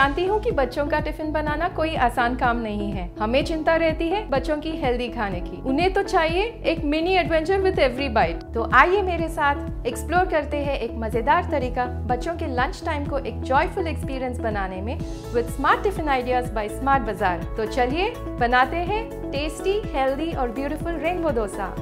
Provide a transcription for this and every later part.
जानती हूँ कि बच्चों का टिफ़िन बनाना कोई आसान काम नहीं है। हमें चिंता रहती है बच्चों की हेल्दी खाने की। उन्हें तो चाहिए एक mini adventure with every bite. तो आइए मेरे साथ एक्सप्लोर करते हैं एक मज़ेदार तरीका बच्चों के लंच टाइम को एक जॉयफुल एक्सपीरियंस बनाने में with smart tiffin ideas by smart bazaar तो चलिए, बनाते हैं टेस्टी हेल्दी और beautiful rainbow dosa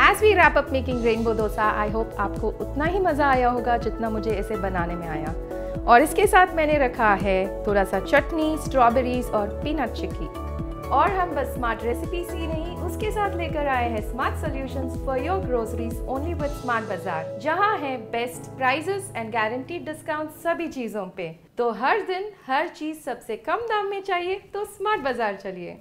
as we wrap up making rainbow dosa I hope आपको उतना ही मज़ा आया होगा जितना मुझे इसे बनाने में आया। और इसके साथ मैंने रखा है थोड़ा सा चटनी स्ट्रॉबेरीज और पीनट चिक्की और हम बस स्मार्ट रेसिपीज़ ही नहीं, उसके साथ लेकर आए हैं smart solutions for your groceries only with smart bazaar जहाँ है best prices and guaranteed discount सभी चीज़ों पे। तो हर दिन हर चीज़ सबसे कम दाम में चाहिए तो स्मार्ट बाज़ार चलिए।